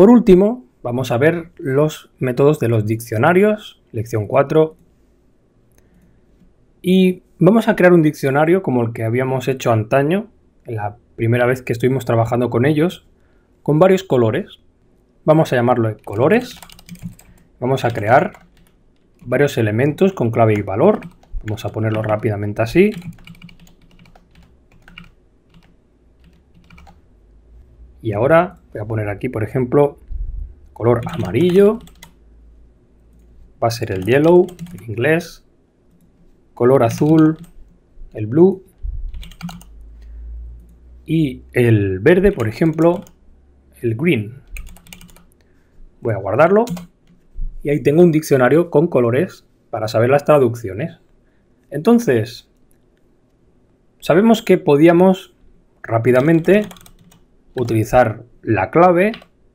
Por último, vamos a ver los métodos de los diccionarios, lección 4. Y vamos a crear un diccionario como el que habíamos hecho antaño, la primera vez que estuvimos trabajando con ellos, con varios colores. Vamos a llamarlo colores. Vamos a crear varios elementos con clave y valor. Vamos a ponerlo rápidamente así. Y ahora voy a poner aquí, por ejemplo, color amarillo. Va a ser el yellow, en inglés. Color azul, el blue. Y el verde, por ejemplo, el green. Voy a guardarlo. Y ahí tengo un diccionario con colores para saber las traducciones. Entonces, sabemos que podíamos rápidamente utilizar la clave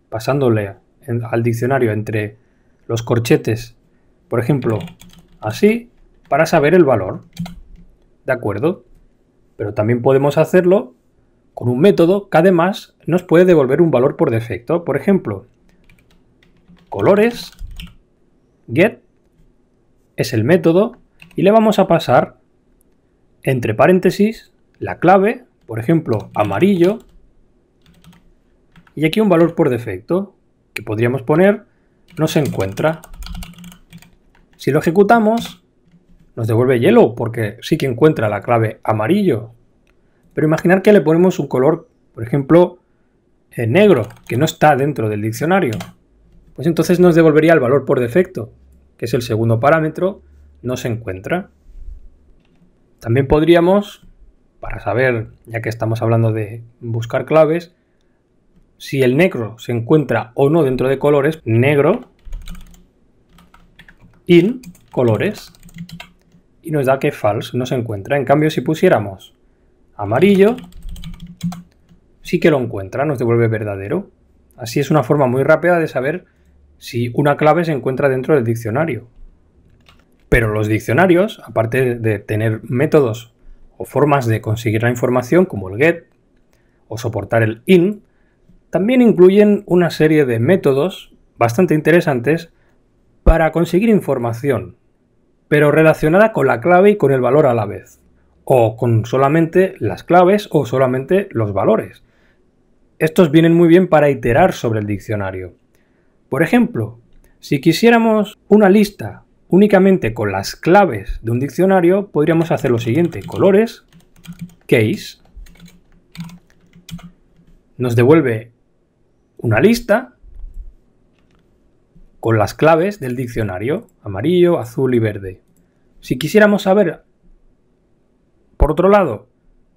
pasándole al diccionario entre los corchetes, por ejemplo, así, para saber el valor. ¿De acuerdo? Pero también podemos hacerlo con un método que además nos puede devolver un valor por defecto. Por ejemplo, colores, get, es el método, y le vamos a pasar entre paréntesis la clave, por ejemplo, amarillo, y aquí un valor por defecto, que podríamos poner no se encuentra. Si lo ejecutamos, nos devuelve yellow, porque sí que encuentra la clave amarillo. Pero imaginar que le ponemos un color, por ejemplo, eh, negro, que no está dentro del diccionario. Pues entonces nos devolvería el valor por defecto, que es el segundo parámetro, no se encuentra. También podríamos, para saber, ya que estamos hablando de buscar claves, si el negro se encuentra o no dentro de colores, negro in colores y nos da que false no se encuentra. En cambio, si pusiéramos amarillo, sí que lo encuentra, nos devuelve verdadero. Así es una forma muy rápida de saber si una clave se encuentra dentro del diccionario. Pero los diccionarios, aparte de tener métodos o formas de conseguir la información como el get o soportar el in, también incluyen una serie de métodos bastante interesantes para conseguir información, pero relacionada con la clave y con el valor a la vez, o con solamente las claves o solamente los valores. Estos vienen muy bien para iterar sobre el diccionario. Por ejemplo, si quisiéramos una lista únicamente con las claves de un diccionario, podríamos hacer lo siguiente, colores, case, nos devuelve una lista con las claves del diccionario, amarillo, azul y verde. Si quisiéramos saber, por otro lado,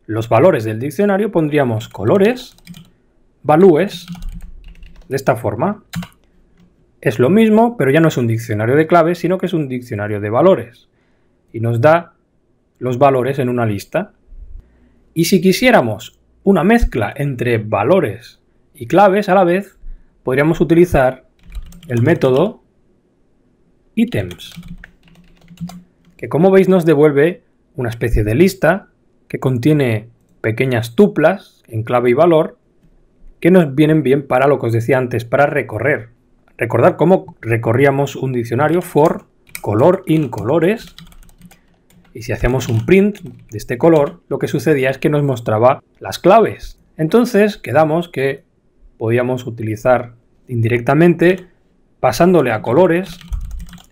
los valores del diccionario, pondríamos colores, valúes, de esta forma. Es lo mismo, pero ya no es un diccionario de claves, sino que es un diccionario de valores. Y nos da los valores en una lista. Y si quisiéramos una mezcla entre valores y claves a la vez, podríamos utilizar el método items, que como veis nos devuelve una especie de lista que contiene pequeñas tuplas en clave y valor que nos vienen bien para lo que os decía antes, para recorrer. Recordad cómo recorríamos un diccionario for color in colores y si hacemos un print de este color, lo que sucedía es que nos mostraba las claves. Entonces quedamos que podíamos utilizar indirectamente pasándole a colores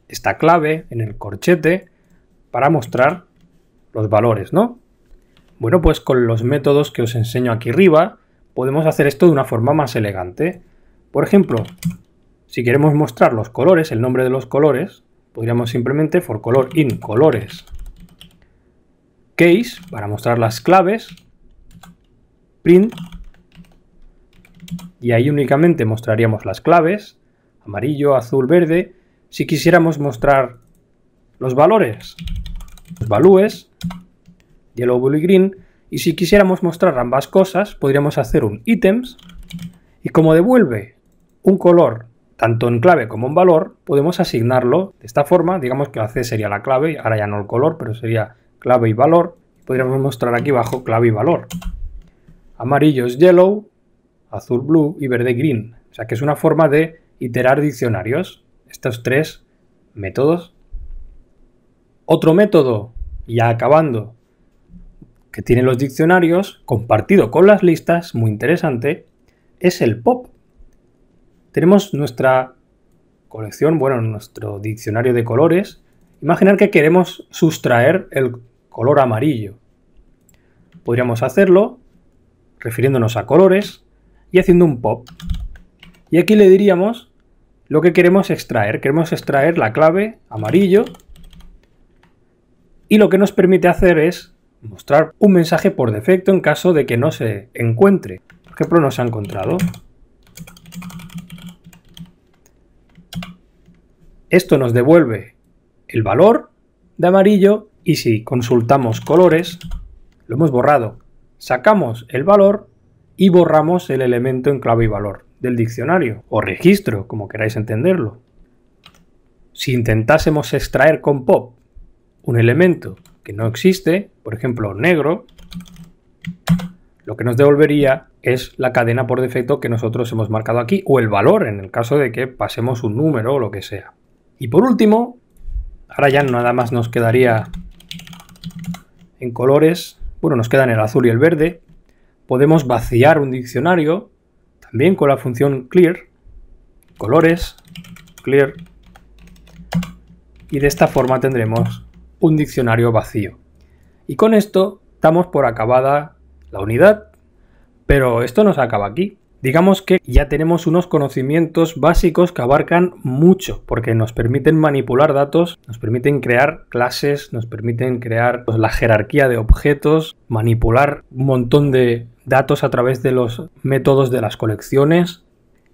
esta clave en el corchete para mostrar los valores, ¿no? Bueno, pues con los métodos que os enseño aquí arriba podemos hacer esto de una forma más elegante. Por ejemplo, si queremos mostrar los colores, el nombre de los colores, podríamos simplemente for color in colores case para mostrar las claves print y ahí únicamente mostraríamos las claves, amarillo, azul, verde. Si quisiéramos mostrar los valores, los valúes, yellow, blue y green, y si quisiéramos mostrar ambas cosas, podríamos hacer un items, y como devuelve un color tanto en clave como en valor, podemos asignarlo de esta forma, digamos que la C sería la clave, ahora ya no el color, pero sería clave y valor, podríamos mostrar aquí abajo clave y valor. Amarillo es yellow, azul blue y verde green. sea que es una forma de iterar diccionarios. Estos tres métodos. Otro método, ya acabando, que tienen los diccionarios, compartido con las listas, muy interesante, es el pop. Tenemos nuestra colección, bueno, nuestro diccionario de colores. Imaginar que queremos sustraer el color amarillo. Podríamos hacerlo refiriéndonos a colores y haciendo un pop. Y aquí le diríamos lo que queremos extraer. Queremos extraer la clave amarillo y lo que nos permite hacer es mostrar un mensaje por defecto en caso de que no se encuentre. Por ejemplo, no se ha encontrado. Esto nos devuelve el valor de amarillo y si consultamos colores, lo hemos borrado. Sacamos el valor y borramos el elemento en clave y valor del diccionario o registro, como queráis entenderlo. Si intentásemos extraer con pop un elemento que no existe, por ejemplo negro, lo que nos devolvería es la cadena por defecto que nosotros hemos marcado aquí o el valor en el caso de que pasemos un número o lo que sea. Y por último, ahora ya nada más nos quedaría en colores, bueno, nos quedan el azul y el verde. Podemos vaciar un diccionario también con la función clear, colores, clear, y de esta forma tendremos un diccionario vacío. Y con esto damos por acabada la unidad, pero esto no se acaba aquí. Digamos que ya tenemos unos conocimientos básicos que abarcan mucho, porque nos permiten manipular datos, nos permiten crear clases, nos permiten crear pues, la jerarquía de objetos, manipular un montón de datos a través de los métodos de las colecciones.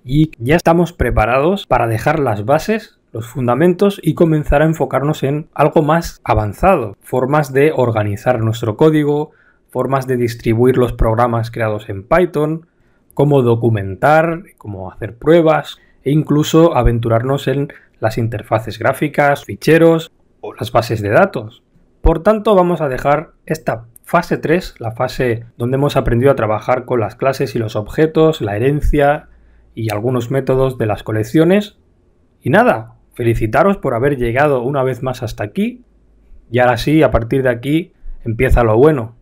Y ya estamos preparados para dejar las bases los fundamentos y comenzar a enfocarnos en algo más avanzado, formas de organizar nuestro código, formas de distribuir los programas creados en Python, cómo documentar, cómo hacer pruebas e incluso aventurarnos en las interfaces gráficas, ficheros o las bases de datos. Por tanto, vamos a dejar esta fase 3, la fase donde hemos aprendido a trabajar con las clases y los objetos, la herencia y algunos métodos de las colecciones. Y nada, felicitaros por haber llegado una vez más hasta aquí. Y ahora sí, a partir de aquí empieza lo bueno.